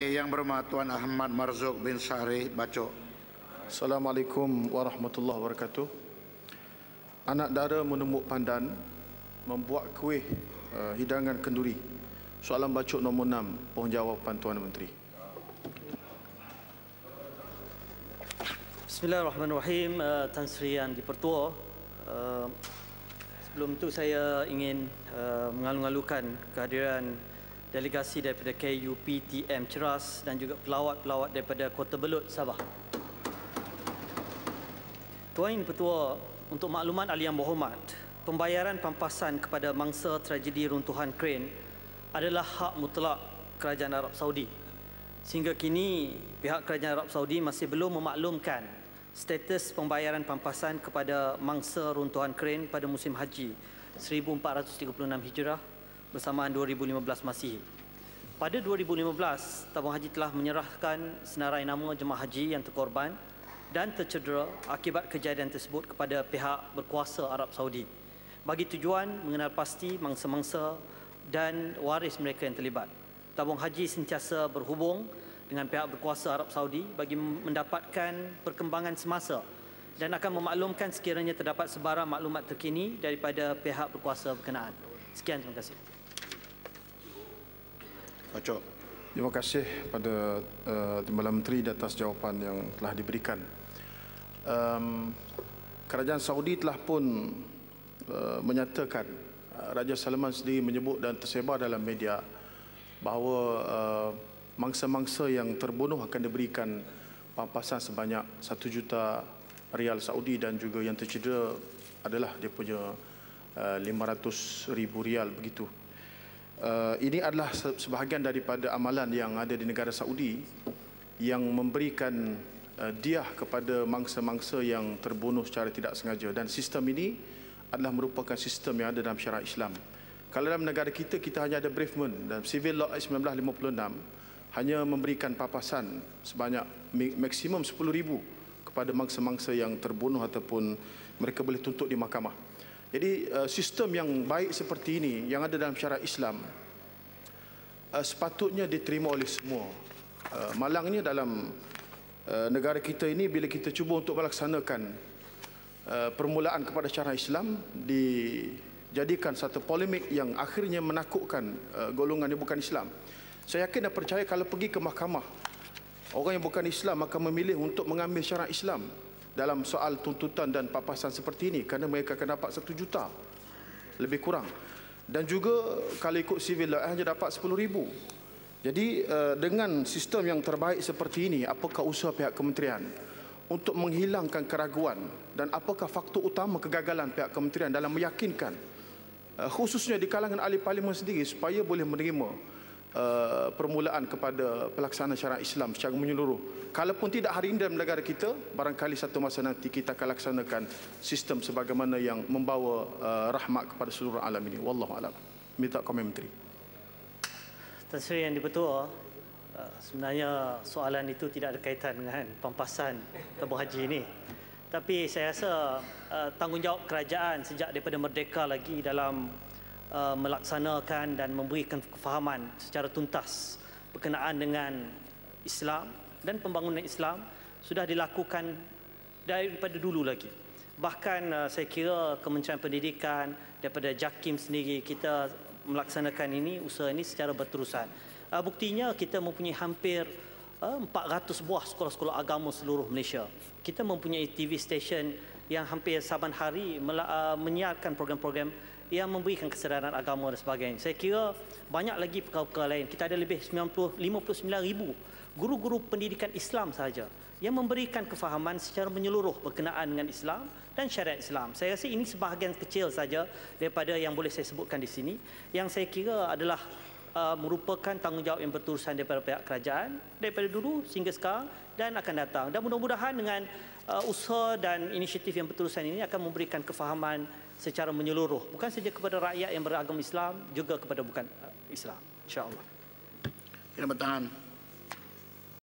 Yang berhormat Tuan Ahmad Marzuk bin Sari Bacok. Assalamualaikum warahmatullahi wabarakatuh. Anak dara menemuk pandan membuat kuih uh, hidangan kenduri. Soalan bacok nombor 6, pohon jawapan Tuan Menteri. Bismillahirrahmanirrahim uh, Tan Sri Yang Dipertua uh, Sebelum itu saya ingin uh, mengalu-alukan kehadiran delegasi daripada KUPTM Ceras dan juga pelawat-pelawat daripada Kota Belud, Sabah. Tuan Yang Dipertua, untuk makluman ahli yang berhormat, pembayaran pampasan kepada mangsa tragedi runtuhan kren adalah hak mutlak Kerajaan Arab Saudi. Sehingga kini, pihak Kerajaan Arab Saudi masih belum memaklumkan status pembayaran pampasan kepada mangsa runtuhan kren pada musim haji 1436 Hijrah bersamaan 2015 Masihi. Pada 2015, tabung haji telah menyerahkan senarai nama jemaah haji yang terkorban dan tercedera akibat kejadian tersebut kepada pihak berkuasa Arab Saudi bagi tujuan mengenal pasti mangsa-mangsa dan waris mereka yang terlibat. Tabung haji sentiasa berhubung dengan pihak berkuasa Arab Saudi bagi mendapatkan perkembangan semasa dan akan memaklumkan sekiranya terdapat sebarang maklumat terkini daripada pihak berkuasa berkenaan. Sekian, terima kasih. Bacok. Terima kasih pada uh, Timbalan Menteri di atas jawapan yang telah diberikan. Um, Kerajaan Saudi telah pun uh, menyatakan uh, Raja Salman sendiri menyebut dan tersebar dalam media bahawa uh, mangsa-mangsa yang terbunuh akan diberikan pampasan sebanyak 1 juta rial Saudi dan juga yang tercedera adalah dia punya uh, 500 ribu rial begitu. Uh, ini adalah sebahagian daripada amalan yang ada di negara Saudi yang memberikan uh, diah kepada mangsa-mangsa yang terbunuh secara tidak sengaja dan sistem ini adalah merupakan sistem yang ada dalam syariat Islam. Kalau dalam negara kita kita hanya ada bereavement dan Civil Law Act 1956 hanya memberikan papasan sebanyak maksimum 10,000 kepada mangsa-mangsa yang terbunuh ataupun mereka boleh tuntut di mahkamah. Jadi uh, sistem yang baik seperti ini yang ada dalam syariat Islam uh, sepatutnya diterima oleh semua. Uh, malangnya dalam negara kita ini bila kita cuba untuk melaksanakan permulaan kepada syariat Islam dijadikan satu polemik yang akhirnya menakutkan golongan yang bukan Islam. Saya yakin dan percaya kalau pergi ke mahkamah orang yang bukan Islam akan memilih untuk mengambil syariat Islam dalam soal tuntutan dan papasan seperti ini kerana mereka akan dapat satu juta. Lebih kurang. Dan juga kalau ikut civil law hanya dapat sepuluh ribu. Jadi uh, dengan sistem yang terbaik seperti ini apakah usaha pihak kementerian untuk menghilangkan keraguan dan apakah faktor utama kegagalan pihak kementerian dalam meyakinkan uh, khususnya di kalangan ahli parlimen sendiri supaya boleh menerima Uh, permulaan kepada pelaksanaan syariat Islam secara menyeluruh. Kalaupun tidak hari ini dalam negara kita, barangkali satu masa nanti kita akan laksanakan sistem sebagaimana yang membawa uh, rahmat kepada seluruh alam ini. Wallahu alam. Minta komen menteri. Tan Sri yang dipertua, uh, sebenarnya soalan itu tidak ada kaitan dengan pampasan tabung haji ini. Tapi saya rasa uh, tanggungjawab kerajaan sejak daripada merdeka lagi dalam uh, melaksanakan dan memberikan kefahaman secara tuntas berkenaan dengan Islam dan pembangunan Islam sudah dilakukan daripada dulu lagi. Bahkan uh, saya kira Kementerian Pendidikan daripada JAKIM sendiri kita melaksanakan ini usaha ini secara berterusan. Uh, buktinya kita mempunyai hampir uh, 400 buah sekolah-sekolah agama seluruh Malaysia. Kita mempunyai TV station yang hampir saban hari uh, menyiarkan program-program yang memberikan kesedaran agama dan sebagainya. Saya kira banyak lagi perkara-perkara lain. Kita ada lebih 90, 59 ribu guru-guru pendidikan Islam sahaja yang memberikan kefahaman secara menyeluruh berkenaan dengan Islam dan syariat Islam. Saya rasa ini sebahagian kecil saja daripada yang boleh saya sebutkan di sini. Yang saya kira adalah uh, merupakan tanggungjawab yang berterusan daripada pihak kerajaan daripada dulu sehingga sekarang dan akan datang. Dan mudah-mudahan dengan uh, usaha dan inisiatif yang berterusan ini akan memberikan kefahaman secara menyeluruh bukan saja kepada rakyat yang beragama Islam juga kepada bukan uh, Islam insyaallah. Ya bertahan.